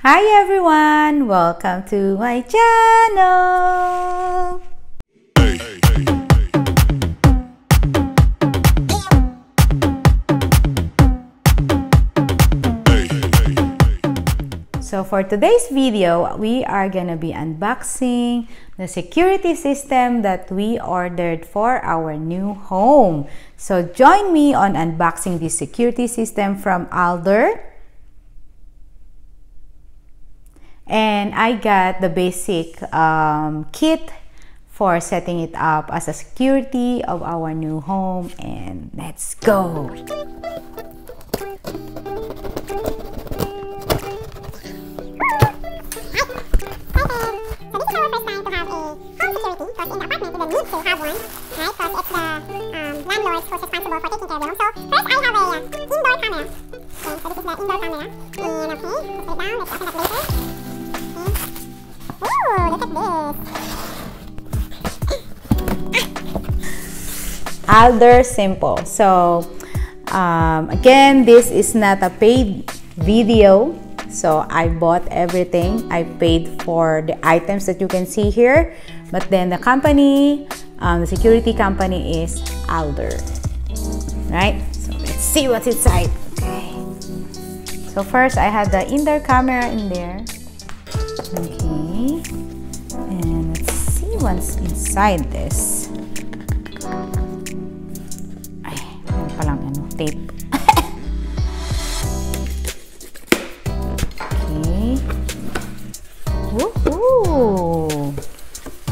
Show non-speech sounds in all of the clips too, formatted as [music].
Hi everyone! Welcome to my channel! So for today's video, we are gonna be unboxing the security system that we ordered for our new home. So join me on unboxing this security system from Alder. And I got the basic um, kit for setting it up as a security of our new home. And let's go! indoor camera. Okay, so this is the indoor camera. And okay, let's down. Let's open up later. Look at this. Alder Simple. So um, again, this is not a paid video. So I bought everything. I paid for the items that you can see here. But then the company, um, the security company is Alder. Right? So let's see what's inside. Okay. So first I have the indoor camera in there. Okay. What's inside this. Ay, palang ano, tape. [laughs] okay. Woohoo!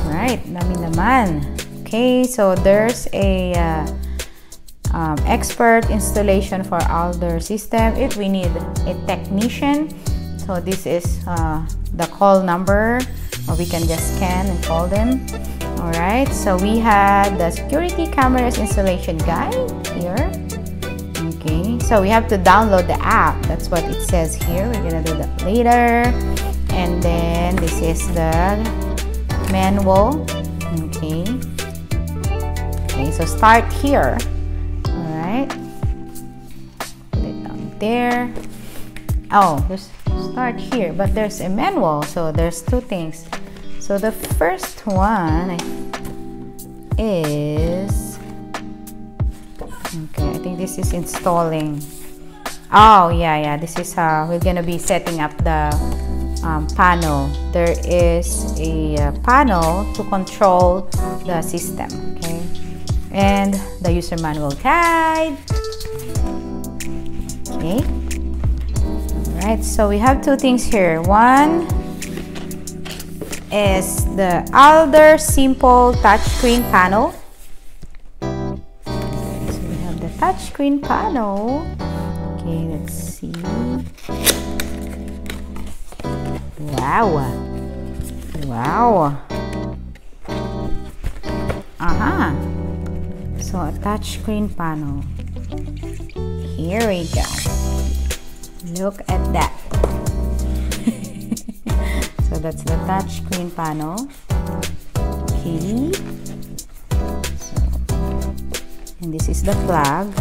right, dami naman. Okay, so there's a uh, um, expert installation for Alder system. If we need a technician, so this is uh, the call number, or we can just scan and call them. All right, so we had the security cameras installation guide here. Okay, so we have to download the app. That's what it says here. We're gonna do that later. And then this is the manual okay okay so start here all right put it down there oh there's start here but there's a manual so there's two things. So the first one is okay I think this is installing. Oh yeah yeah this is how we're gonna be setting up the um, panel. There is a uh, panel to control the system okay? And the user manual guide. Okay all right so we have two things here one is the Alder Simple touchscreen panel so we have the touchscreen panel okay let's see Wow! Wow! Aha! So, a touchscreen panel. Here we go. Look at that. [laughs] so, that's the touchscreen panel. Okay. So, and this is the plug.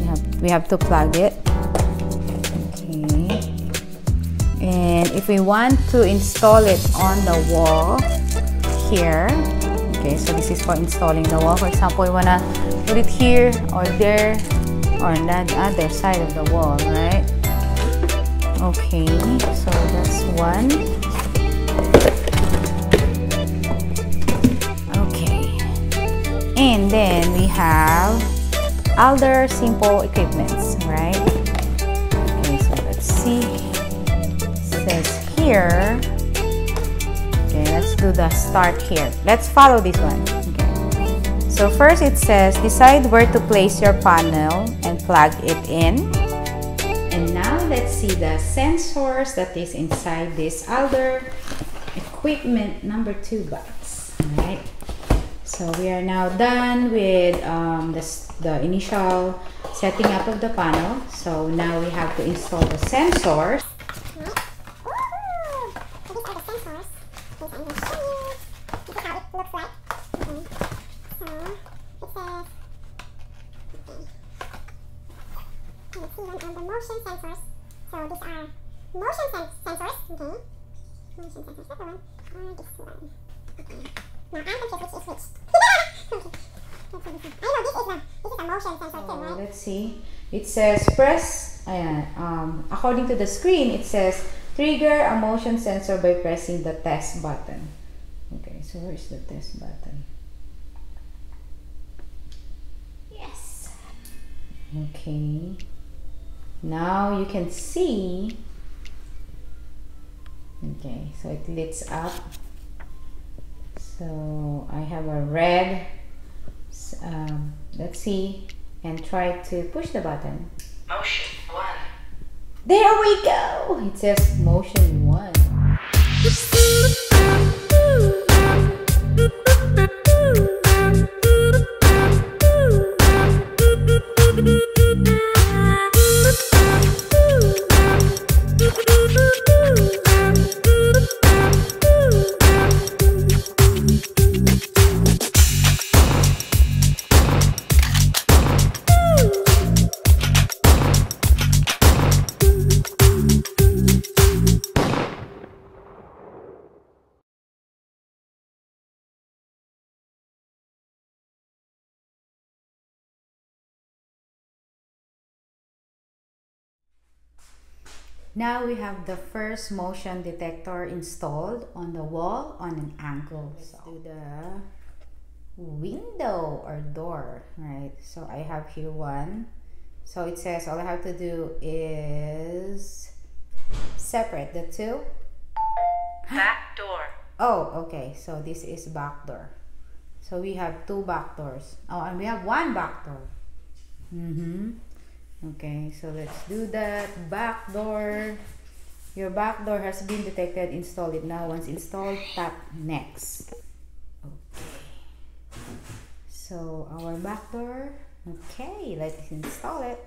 We have, we have to plug it. Okay. and if we want to install it on the wall here okay so this is for installing the wall for example we want to put it here or there or on that other side of the wall right okay so that's one okay and then we have Alder Simple equipments right okay so let's see it Says here, okay, let's do the start here. Let's follow this one. Okay. So first it says, decide where to place your panel and plug it in. Let's see the sensors that is inside this other equipment number two box. Alright. So we are now done with um, this, the initial setting up of the panel. So now we have to install the sensors. the motion sensors. So these are motion sen sensors. Okay. Motion sensors. That one or this one. Okay. Now I'm confused which is [laughs] which. okay. Let's see this one. I know this is a this is a motion sensor too, So, right? let's see. It says press, ayan, um, according to the screen, it says trigger a motion sensor by pressing the test button. Okay, so where is the test button? Yes. Okay. Now you can see. Okay, so it lights up. So I have a red. Um, let's see and try to push the button. Motion 1. There we go! It says motion one. Now we have the first motion detector installed on the wall on an angle. So do the window or door, right? So I have here one. So it says all I have to do is separate the two. Back door. Oh, okay. So this is back door. So we have two back doors. Oh, and we have one back door. Mm-hmm. Okay, so let's do that. Back door. Your back door has been detected. Install it now. Once installed, tap next. Okay. So our back door. Okay, let's install it.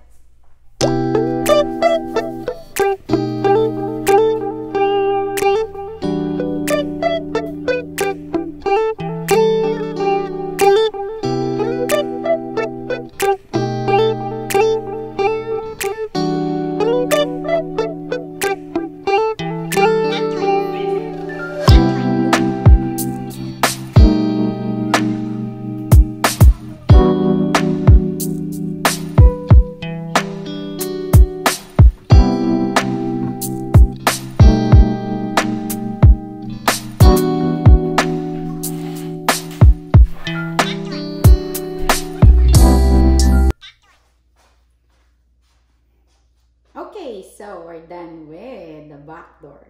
Back door.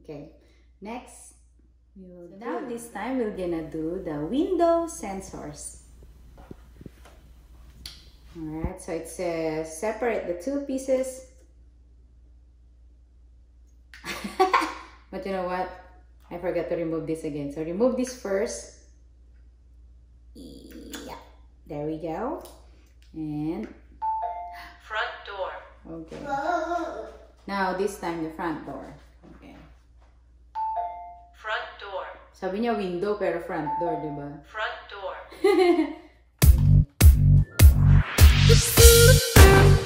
Okay, next, so now this time we're gonna do the window sensors. Alright, so it says uh, separate the two pieces. [laughs] but you know what? I forgot to remove this again. So remove this first. Yeah, there we go. And Front door. Okay. Now, this time, the front door. Okay. Front door. Sabi niya window, pero front door, di ba? Front door. [laughs]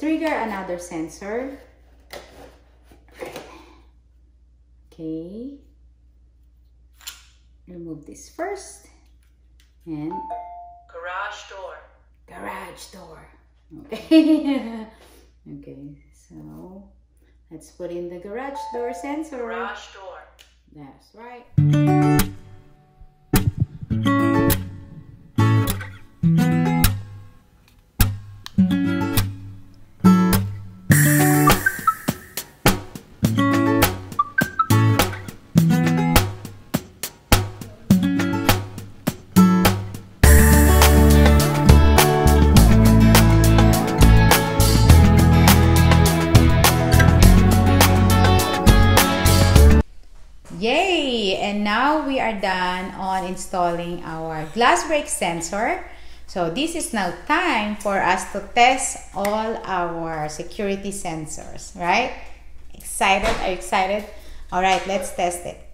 trigger another sensor. Okay. Remove this first. And Garage door. garage door. Okay. [laughs] okay, so let's put in the garage door sensor. Garage door. That's right. Installing our glass break sensor. So this is now time for us to test all our security sensors, right? Excited? Are you excited? All right, let's test it.